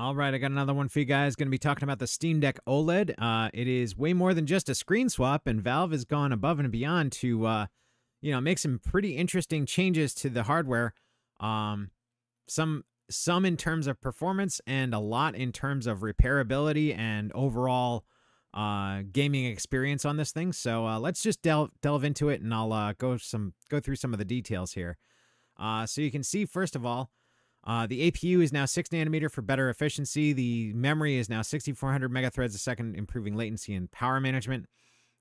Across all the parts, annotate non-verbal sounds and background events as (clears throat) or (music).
All right, I got another one for you guys. Going to be talking about the Steam Deck OLED. Uh, it is way more than just a screen swap, and Valve has gone above and beyond to, uh, you know, make some pretty interesting changes to the hardware. Um, some some in terms of performance, and a lot in terms of repairability and overall uh, gaming experience on this thing. So uh, let's just delve delve into it, and I'll uh, go some go through some of the details here. Uh, so you can see first of all. Uh, the APU is now 6 nanometer for better efficiency. The memory is now 6400 megatransfers a second, improving latency and power management.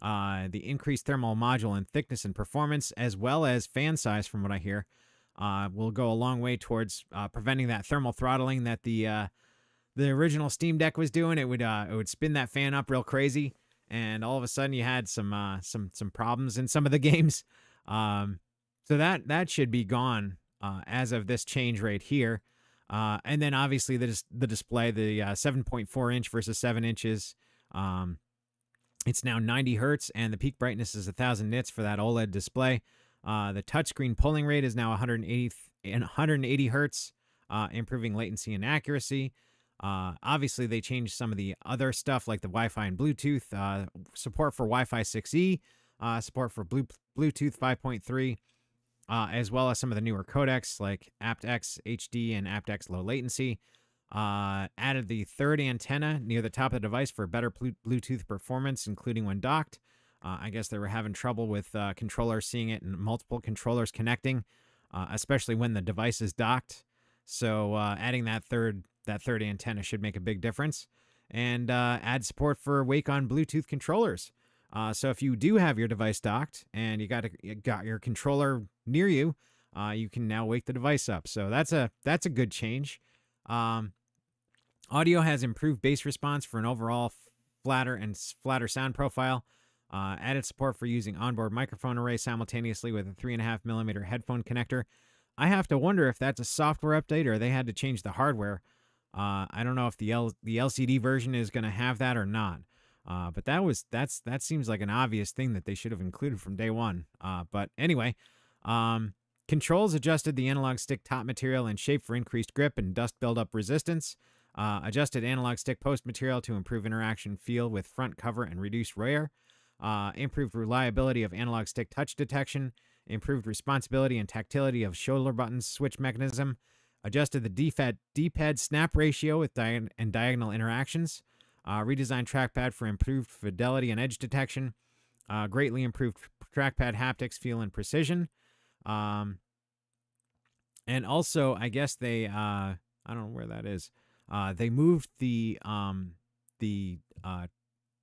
Uh, the increased thermal module and thickness and performance, as well as fan size, from what I hear, uh, will go a long way towards uh, preventing that thermal throttling that the uh, the original Steam Deck was doing. It would uh, it would spin that fan up real crazy, and all of a sudden you had some some some problems in some of the (laughs) games. Um, so that that should be gone uh, as of this change right here. Uh, and then obviously the dis- the display, the uh, 7.4 inch versus 7 inches. Um, it's now 90 hertz, and the peak brightness is 1,000 nits for that OLED display. Uh, the touchscreen polling rate is now 180 180 hertz, uh, improving latency and accuracy. Uh, obviously, they changed some of the other stuff like the Wi-Fi and Bluetooth, support for Wi-Fi 6E, support for Bluetooth 5.3 uh, as well as some of the newer codecs like aptX HD and aptX low latency. Uh, added the third antenna near the top of the device for better Bluetooth performance, including when docked. Uh, I guess they were having trouble with uh, controllers seeing it and multiple controllers connecting, uh, especially when the device is docked. So uh, adding that third that third antenna should make a big difference, and uh, add support for Wake-on Bluetooth controllers. Uh, so if you do have your device docked and you got a, you got your controller near you, uh, you can now wake the device up. So that's a that's a good change. Um, audio has improved bass response for an overall flatter and flatter sound profile. Uh, added support for using onboard microphone array simultaneously with a three and a half millimeter headphone connector. I have to wonder if that's a software update or they had to change the hardware. Uh, I don't know if the L- the LCD version is going to have that or not. Uh, but that was that's that seems like an obvious thing that they should have included from day one. Uh, but anyway, um, controls adjusted the analog stick top material and shape for increased grip and dust buildup resistance. Uh, adjusted analog stick post material to improve interaction feel with front cover and reduce wear. Uh, improved reliability of analog stick touch detection. Improved responsibility and tactility of shoulder buttons switch mechanism. Adjusted the D-pad, D-pad snap ratio with and diagonal interactions. Uh, redesigned trackpad for improved fidelity and edge detection. Uh, greatly improved trackpad haptics, feel, and precision. Um, and also, I guess they, uh, I don't know where that is. Uh, they moved the um, the uh,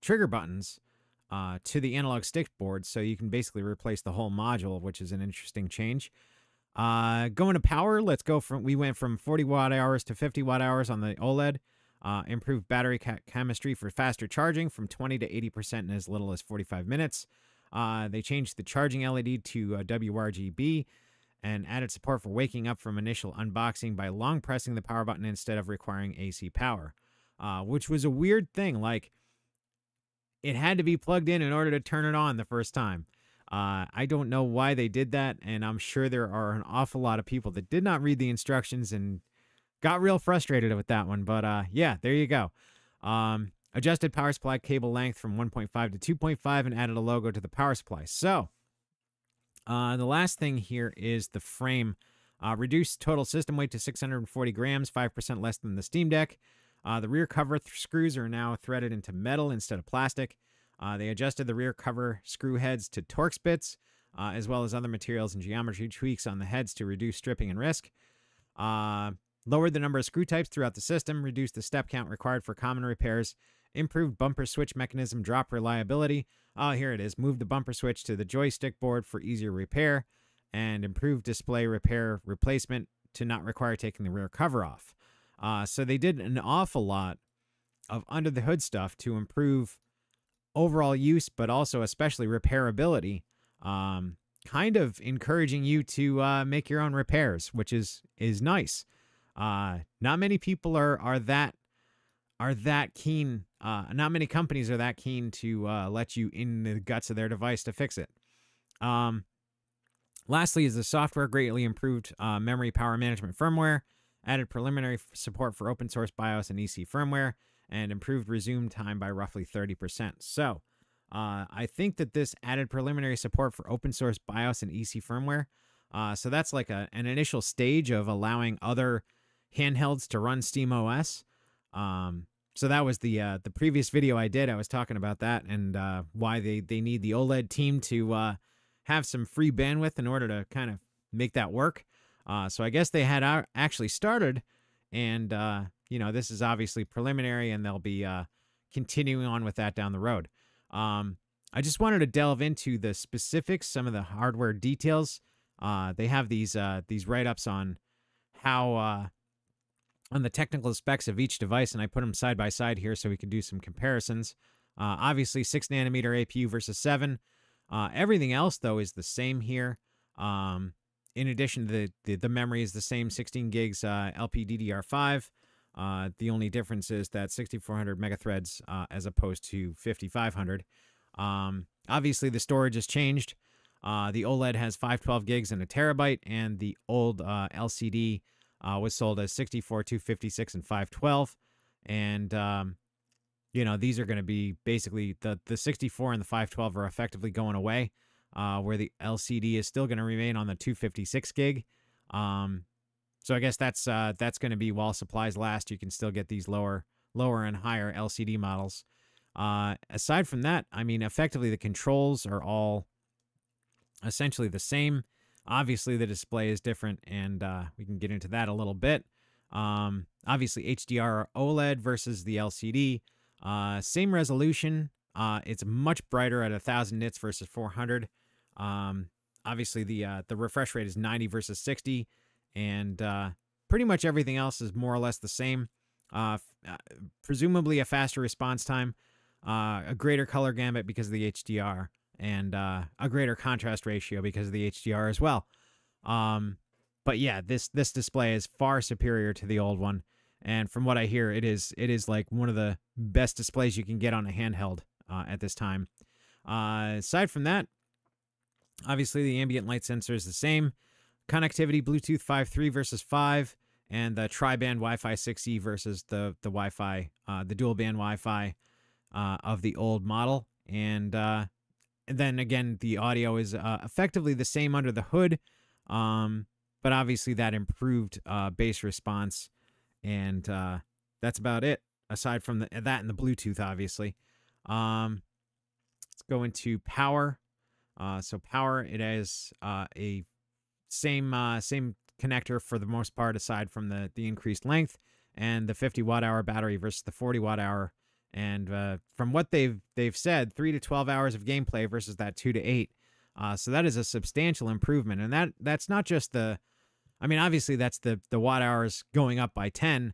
trigger buttons uh, to the analog stick board, so you can basically replace the whole module, which is an interesting change. Uh, going to power, let's go from we went from 40 watt hours to 50 watt hours on the OLED. Uh, improved battery chemistry for faster charging from 20 to 80% in as little as 45 minutes. Uh, they changed the charging LED to uh, WRGB and added support for waking up from initial unboxing by long pressing the power button instead of requiring AC power, uh, which was a weird thing. Like, it had to be plugged in in order to turn it on the first time. Uh, I don't know why they did that, and I'm sure there are an awful lot of people that did not read the instructions and got real frustrated with that one. But uh, yeah, there you go. Um, adjusted power supply cable length from 1.5 to 2.5 and added a logo to the power supply. So uh, the last thing here is the frame. Uh, reduced total system weight to 640 grams, 5% less than the Steam Deck. Uh, the rear cover th- screws are now threaded into metal instead of plastic. Uh, they adjusted the rear cover screw heads to Torx bits, uh, as well as other materials and geometry tweaks on the heads to reduce stripping and risk. Lowered the number of screw types throughout the system, reduced the step count required for common repairs, improved bumper switch mechanism drop reliability. Oh, here it is. Moved the bumper switch to the joystick board for easier repair, and improved display repair replacement to not require taking the rear cover off. Uh, so they did an awful lot of under the hood stuff to improve overall use, but also especially repairability. Um, kind of encouraging you to uh, make your own repairs, which is is nice. Uh, not many people are are that are that keen. Uh, not many companies are that keen to uh, let you in the guts of their device to fix it. Um, lastly, is the software greatly improved uh, memory power management firmware added preliminary support for open source BIOS and EC firmware, and improved resume time by roughly 30%. So, uh, I think that this added preliminary support for open source BIOS and EC firmware. Uh, so that's like a, an initial stage of allowing other handhelds to run SteamOS. Um, so that was the uh, the previous video I did. I was talking about that and uh, why they they need the OLED team to uh, have some free bandwidth in order to kind of make that work. Uh, so I guess they had actually started, and uh, you know this is obviously preliminary, and they'll be uh, continuing on with that down the road. Um, I just wanted to delve into the specifics, some of the hardware details. They have these these write ups on how on the technical specs of each device, and I put them side by side here so we can do some comparisons. obviously, six nanometer APU versus seven. everything else though is the same here. Um, in addition to the, the, the memory is the same 16 gigs uh, LPDDR5. Uh, the only difference is that 6400 megatransfers uh, as opposed to 5500. Um, obviously, the storage has changed. Uh, the OLED has 512 gigs and a terabyte, and the old uh, LCD uh, was sold as 64, 256, and 512. And um, you know these are going to be basically the the 64 and the 512 are effectively going away uh, where the LCD is still going to remain on the 256 gig. Um, so I guess that's uh, that's going to be while supplies last. You can still get these lower lower and higher LCD models. Uh, aside from that, I mean, effectively the controls are all essentially the same. Obviously, the display is different, and uh, we can get into that a little bit. Um, obviously, HDR OLED versus the LCD. Uh, same resolution. Uh, it's much brighter at 1,000 nits versus 400. Um, obviously the uh, the refresh rate is 90 versus 60, and uh, pretty much everything else is more or less the same. Uh, uh presumably a faster response time, a greater color gamut because of the HDR, and uh, a greater contrast ratio because of the HDR as well. Um, but yeah, this this display is far superior to the old one, and from what I hear, it is it is like one of the best displays you can get on a handheld at this time. aside from that, Obviously, the ambient light sensor is the same. Connectivity Bluetooth 5.3 versus 5, and the tri-band Wi-Fi 6E versus the the Wi-Fi, uh, the dual band Wi-Fi uh, of the old model. And, uh, and then again, the audio is uh, effectively the same under the hood, um, but obviously that improved uh, bass response, and uh, that's about it. Aside from the, that and the Bluetooth, obviously. Um, let's go into power. Uh, so power, it has uh, a same uh, same connector for the most part, aside from the the increased length and the 50 watt hour battery versus the 40 watt hour. And uh, from what they've they've said, three to 12 hours of gameplay versus that two to eight. Uh, so that is a substantial improvement, and that that's not just the. I mean, obviously that's the the watt hours going up by 10,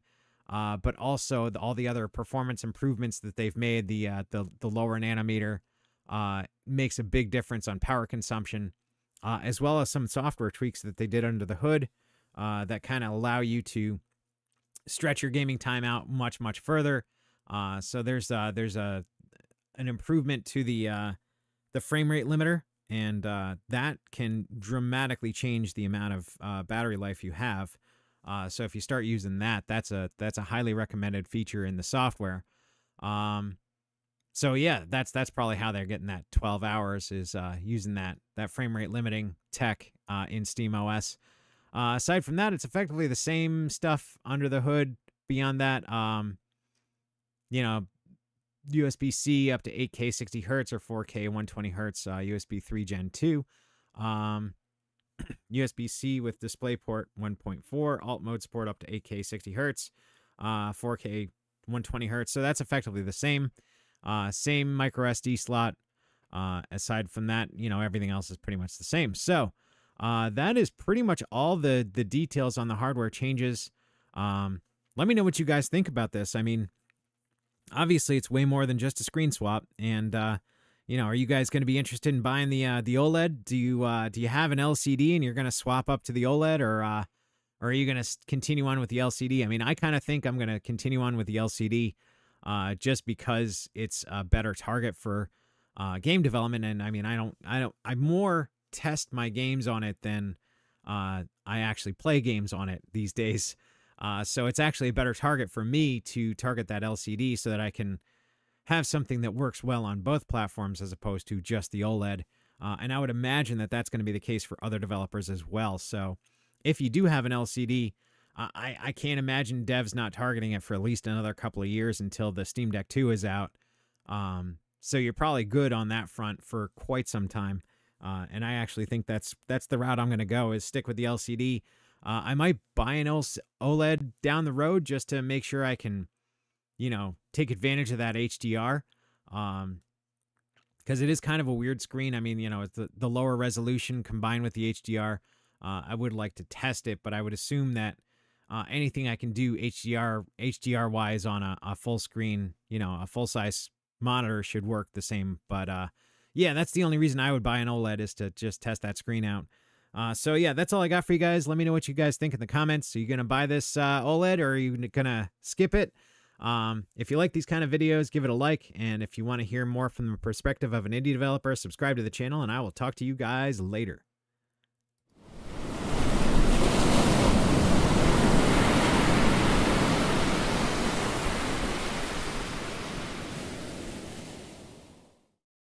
uh, but also the, all the other performance improvements that they've made. The uh, the the lower nanometer uh, makes a big difference on power consumption, uh, as well as some software tweaks that they did under the hood that kind of allow you to stretch your gaming time out much much further. Uh, so there's uh, there's a an improvement to the uh, the frame rate limiter, and that can dramatically change the amount of battery life you have. so if you start using that, that's a that's a highly recommended feature in the software. Um, so yeah, that's that's probably how they're getting that 12 hours is uh, using that that frame rate limiting tech uh, in SteamOS. Uh, aside from that, it's effectively the same stuff under the hood. Beyond that, um, you know, USB C up to 8K 60 hertz or 4K 120 hertz. uh, USB uh, 3 Gen 2. Um, (clears throat) USB C with DisplayPort 1.4. Alt mode support up to 8K 60 hertz. uh, 4K uh, 120 hertz. So that's effectively the same. Uh, same micro SD slot. Uh, aside from that, you know, everything else is pretty much the same. So uh, that is pretty much all the the details on the hardware changes. Um, let me know what you guys think about this. I mean, obviously, it's way more than just a screen swap. And uh, you know, are you guys going to be interested in buying the uh, the OLED? Do you uh, do you have an LCD and you're going to swap up to the OLED, or uh, or are you going to continue on with the LCD? I mean, I kind of think I'm going to continue on with the LCD uh, just because it's a better target for uh, game development. And I mean, I don't, I don't, I more test my games on it than uh, I actually play games on it these (laughs) days. Uh, so it's actually a better target for me to target that LCD so that I can have something that works well on both platforms as opposed to just the OLED. Uh, and I would imagine that that's going to be the case for other developers as well. So if you do have an LCD, I, I can't imagine devs not targeting it for at least another couple of years until the Steam Deck 2 is out. Um, so you're probably good on that front for quite some time. Uh, and I actually think that's that's the route I'm going to go is stick with the LCD. Uh, I might buy an OLED down the road just to make sure I can, you know, take advantage of that HDR. Um, because it is kind of a weird screen. I mean, you know, it's the, the lower resolution combined with the HDR. Uh, I would like to test it, but I would assume that uh, anything I can do HDR HDR wise on a, a full screen, you know, a full size monitor should work the same. But uh, yeah, that's the only reason I would buy an OLED is to just test that screen out. Uh, so yeah, that's all I got for you guys. Let me know what you guys think in the comments. Are you gonna buy this uh, OLED or are you gonna skip it? Um, if you like these kind of videos, give it a like. And if you want to hear more from the perspective of an indie developer, subscribe to the channel, and I will talk to you guys later.